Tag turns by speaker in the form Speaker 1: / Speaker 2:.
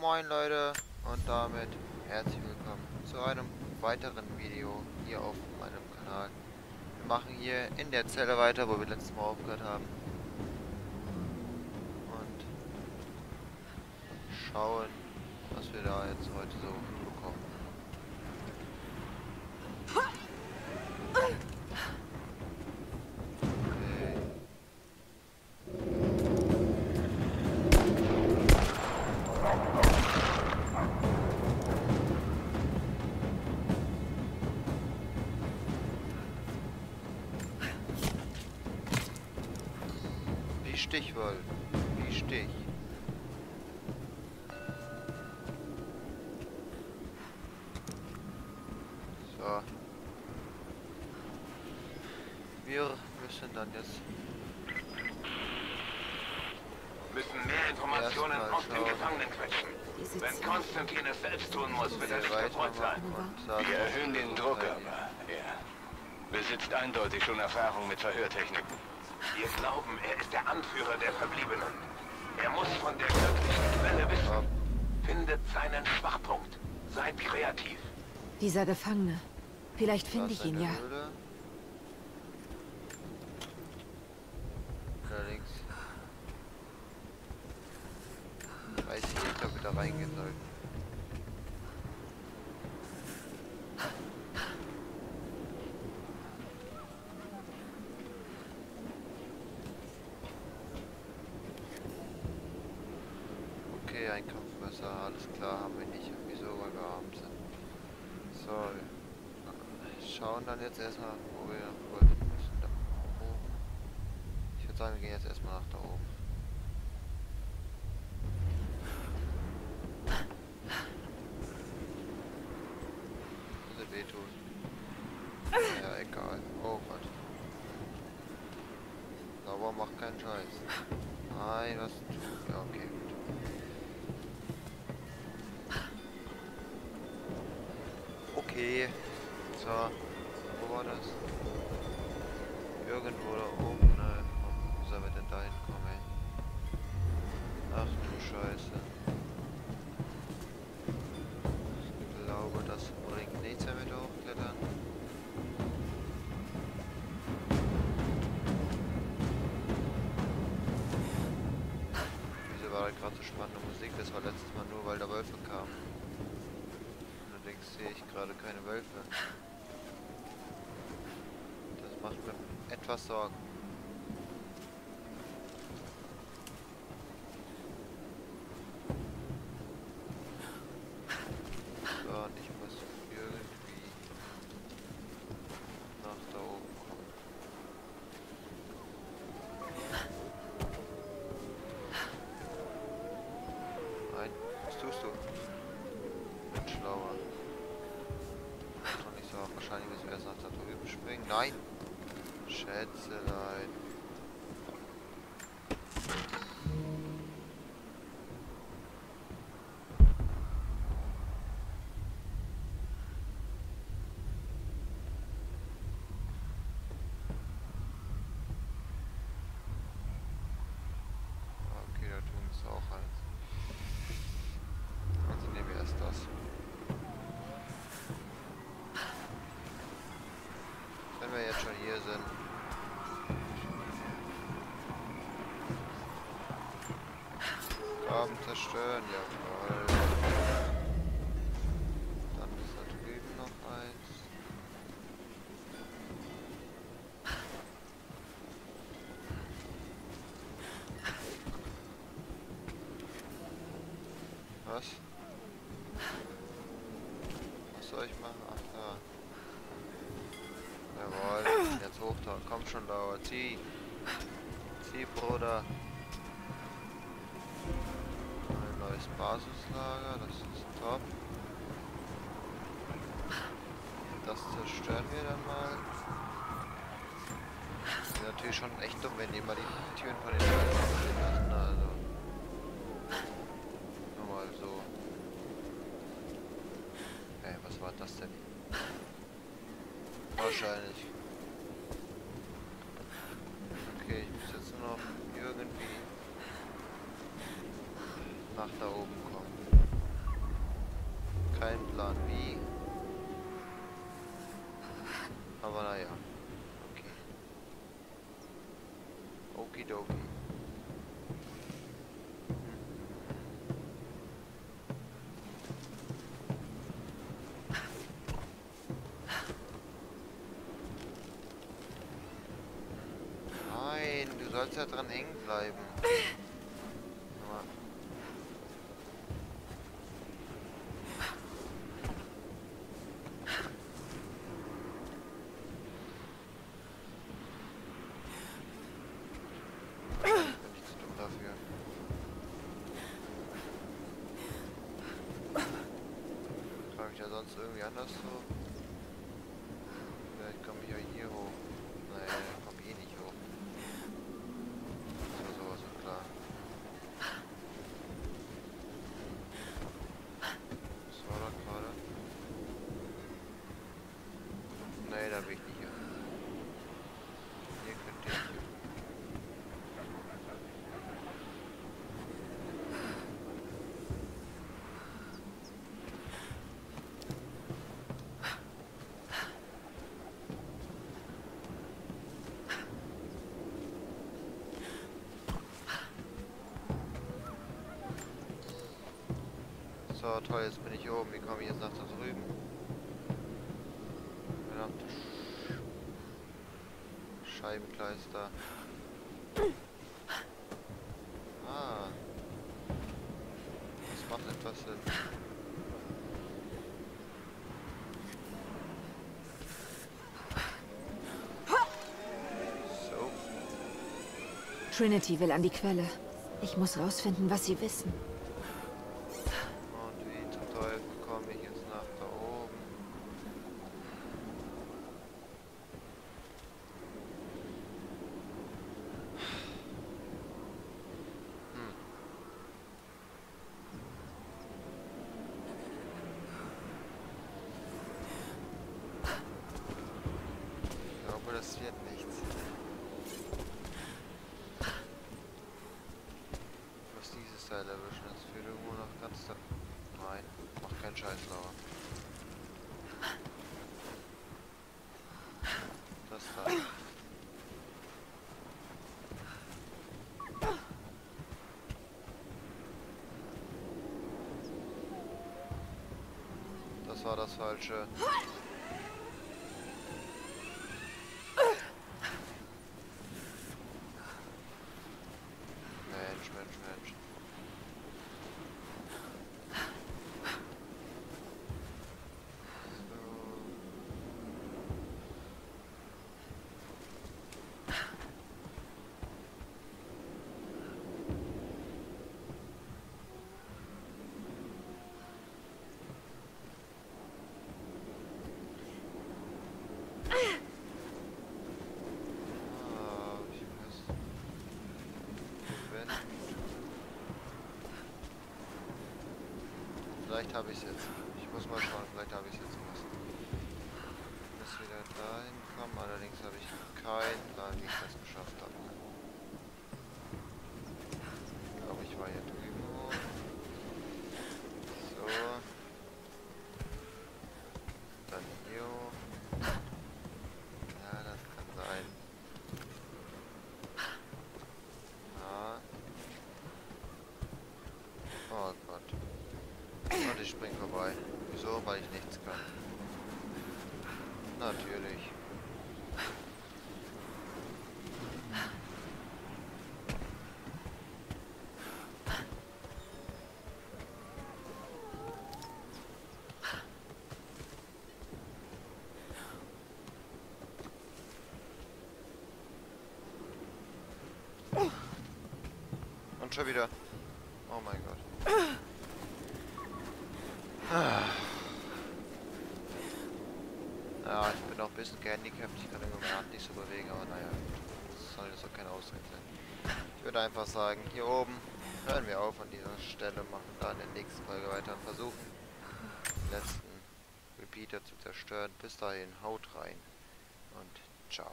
Speaker 1: Moin Leute und damit herzlich willkommen zu einem weiteren Video hier auf meinem Kanal. Wir machen hier in der Zelle weiter, wo wir letztes Mal aufgehört haben. Und schauen, was wir da jetzt heute so Wie Stichwoll. Wie Stich. So. Wir müssen dann jetzt
Speaker 2: müssen mehr Informationen aus den
Speaker 1: schauen.
Speaker 2: Gefangenen quetschen. Wenn Konstantin es selbst tun muss, wird er nicht erfreut sein.
Speaker 3: Wir erhöhen den Druck aber. Er besitzt eindeutig schon Erfahrung mit Verhörtechniken.
Speaker 2: Wir glauben, er ist der Anführer der Verbliebenen. Er muss von der göttlichen Quelle wissen. Findet seinen Schwachpunkt. Seid kreativ.
Speaker 4: Dieser Gefangene. Vielleicht finde ich ihn ja.
Speaker 1: Höhle. Allerdings weiß ich nicht, ob wir da reingehen sollten. Okay, Kampfmesser, alles klar, haben wir nicht. Wieso, wir arm sind. So, wir schauen dann jetzt erstmal, wo wir hin müssen. Da oben. Ich würde sagen, wir gehen jetzt erstmal nach da oben. Würde wehtun. Ja, egal. Oh Gott. Sauber macht keinen Scheiß. Nein, was. Ja, okay. Okay. So. Wo war das? Irgendwo da oben. Ne, wie sollen wir denn da hinkommen? Ach du Scheiße. Ich glaube, das bringt nichts, wenn wir da hochklettern. Wieso war da gerade so spannende Musik? Das war letztes Mal nur, weil da Wölfe kamen. Sehe ich gerade keine Wölfe. Das macht mir etwas Sorgen. So, und ich muss irgendwie nach da oben kommen. Nein, was tust du? Bin schlauer. Mach doch nicht so. Wahrscheinlich müssen wir erst nach da drüben springen. Nein! Schätzelein. Okay, da tun es auch eins. Also wir erst das. Wenn wir jetzt schon hier sind. Graben zerstören, jawohl. Dann ist da drüben noch eins. Was? Was soll ich machen? Ach da. Jawohl, jetzt hoch da. Komm schon, Lauer. Zieh. Zieh, Bruder. Neues Basislager, das ist top. Das zerstören wir dann mal. Ist natürlich schon echt dumm, wenn die mal die Türen von den Leuten aufstehen lassen, also. Nur mal so. Ey, was war das denn? Wahrscheinlich. Okay, ich muss jetzt nur noch nach da oben kommen. Kein Plan wie. Aber naja. Okay. Okidoki. Nein, du sollst ja dran hängen bleiben. Nur. Bin ich zu dumm dafür. Trage ich ja sonst irgendwie anders so? Vielleicht komme ich ja hier hoch. Nee, komm eh nicht hoch. Das war sowas von klar. Was war da gerade? Nee, da bin ich nicht hier. Hier könnte ich. So, toll, jetzt bin ich oben. Wie komme ich jetzt nach da drüben? Verdammt. Scheibenkleister. Ah. Das macht etwas Sinn.
Speaker 4: Trinity will an die Quelle. Ich muss rausfinden, was sie wissen.
Speaker 1: Und wie zum Teufel komme ich jetzt nach da oben? Hm. Ich glaube, das wird nichts. Ich muss dieses Teil erwischen. Das führt irgendwo nach ganz da. Nein, mach keinen Scheiß, Laura. Das da. Das war das Falsche. Mensch, Mensch, Mensch. So. Ah, ich muss. Wenn. Vielleicht habe ich es jetzt. Ich muss mal schauen, vielleicht habe ich es jetzt was. Ich muss wieder dahin kommen, allerdings habe ich keinen Plan, wie ich das geschafft habe. Ich glaube, ich war hier drüben. So. Dann hier hoch. Ja, das kann sein. Ja. Oh Gott. Und ich spring vorbei. Wieso? Weil ich nichts kann. Natürlich. Und schon wieder. Oh mein Gott. Ah. Ja, ich bin auch ein bisschen gehandicapt. Ich kann meine Hand nicht so bewegen, aber naja. Das soll jetzt auch keine Ausrede sein. Ich würde einfach sagen, hier oben hören wir auf an dieser Stelle, machen dann in der nächsten Folge weiter und versuchen, den letzten Repeater zu zerstören. Bis dahin, haut rein und ciao.